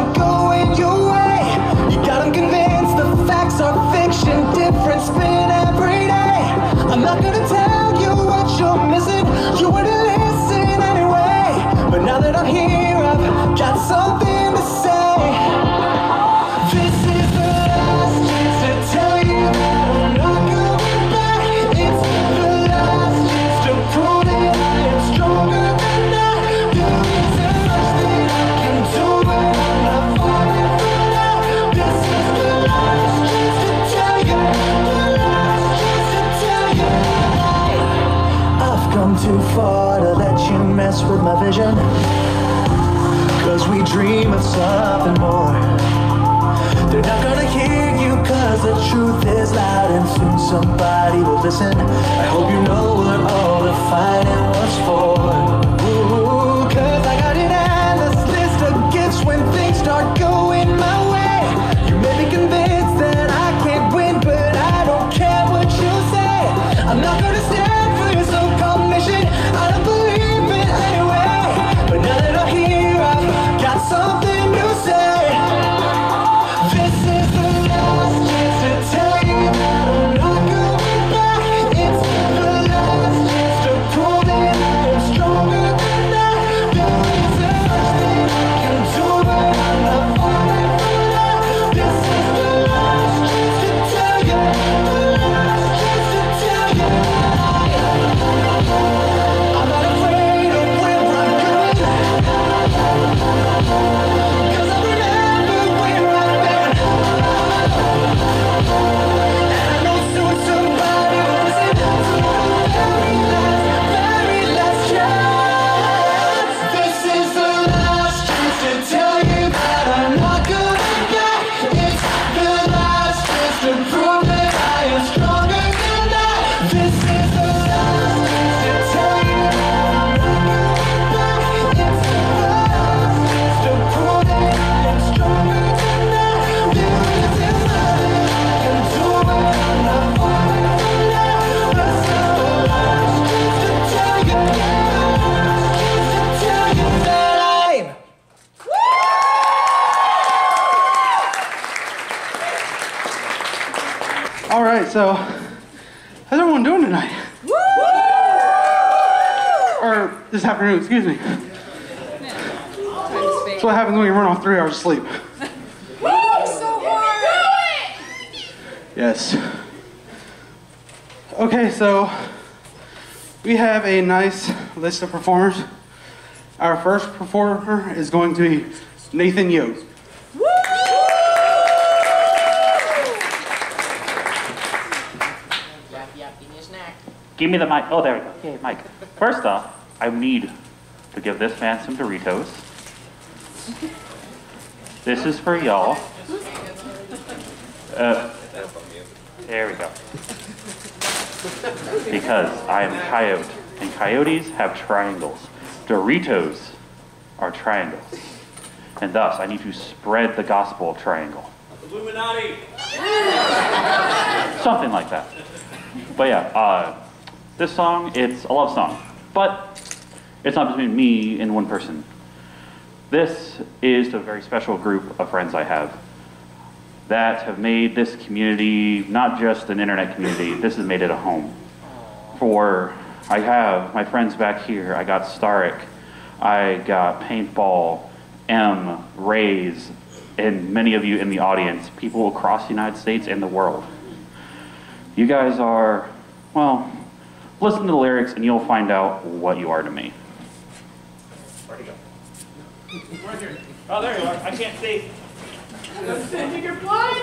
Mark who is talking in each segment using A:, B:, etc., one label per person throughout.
A: to go you mess with my vision. Cause we dream of something more. They're not gonna hear you cause the truth is loud and soon somebody will listen. I hope you know what all the fighting was for.
B: So how's everyone doing tonight? Or this afternoon, excuse me. That's what happens when you run off three hours of sleep. Yes. Okay, so we have a nice list of performers. Our first performer is going to be Nathan Yost.
C: Give me the mic. Oh, there we go. Yay, mic. First off, I need to give this man some Doritos. This is for y'all. Uh, there we go. Because I am coyote, and coyotes have triangles. Doritos are triangles. And thus, I need to spread the gospel of triangle.
D: Illuminati.
C: Something like that. But yeah, uh, this song, it's a love song. But it's not between me and one person. This is a very special group of friends I have that have made this community not just an internet community, this has made it a home. For I have my friends back here, I got Starik, I got Paintball, M, Rays, and many of you in the audience, people across the United States and the world. You guys are, well, listen to the lyrics and you'll find out what you are to me.
D: Where'd he go? Right here. Oh, there you are. I can't see. You're blind.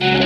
A: I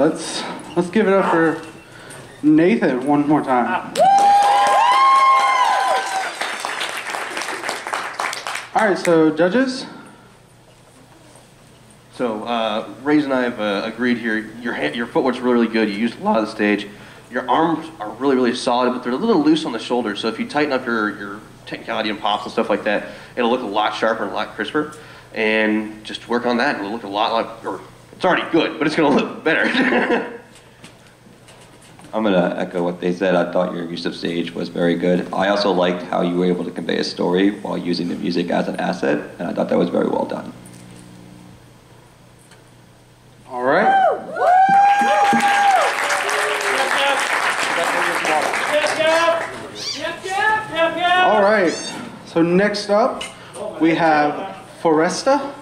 B: let's let's give it up for Nathan one more time. All right, so judges.
E: So, uh, Raise and I have uh, agreed here. Your hand, your footwork's really, really good. You used a lot of the stage. Your arms are really, really solid, but they're a little loose on the shoulders. So if you tighten up your, your technicality and pops and stuff like that, it'll look a lot sharper and a lot crisper. And just work on that, and it'll look a lot like, or it's already good, but it's going to look better.
F: I'm gonna echo what they said. I thought your use of stage was very good. I also liked how you were able to convey a story while using the music as an asset, and I thought that was very well done.
B: All right. All right. So next up, we have Foresta.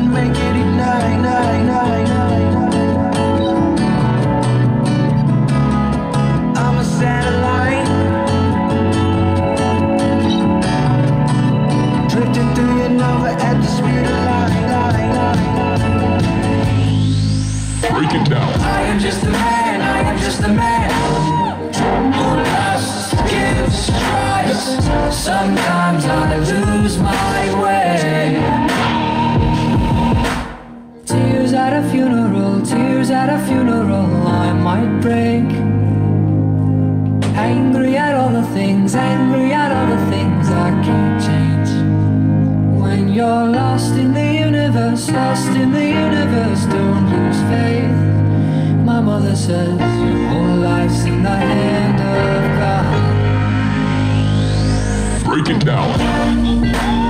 G: And make it ignite. Night, night, night, night, night. I'm a satellite, drifting through your nova at the speed of light. light, light, light.
H: Break it down.
G: I am just a man, I am just a man who loves, gives, tries. Sometimes I lose my way. At a funeral, I might break. Angry at all the things, angry at all the things I can't change. When you're lost in the universe, lost in the universe, don't lose faith. My mother says your whole life's in the hand of God.
H: Break it down.